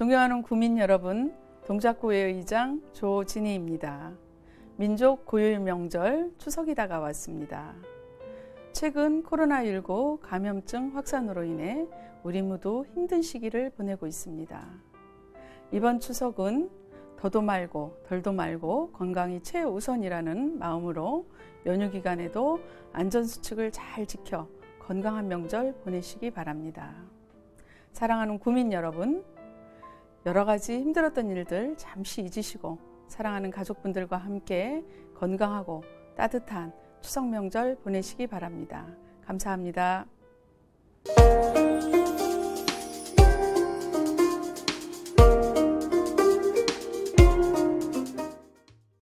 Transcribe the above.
존경하는 구민 여러분, 동작구의 의장 조진희입니다. 민족 고유의 명절 추석이 다가왔습니다. 최근 코로나19 감염증 확산으로 인해 우리 모두 힘든 시기를 보내고 있습니다. 이번 추석은 더도 말고 덜도 말고 건강이 최우선이라는 마음으로 연휴 기간에도 안전수칙을 잘 지켜 건강한 명절 보내시기 바랍니다. 사랑하는 구민 여러분, 여러 가지 힘들었던 일들 잠시 잊으시고 사랑하는 가족분들과 함께 건강하고 따뜻한 추석 명절 보내시기 바랍니다. 감사합니다.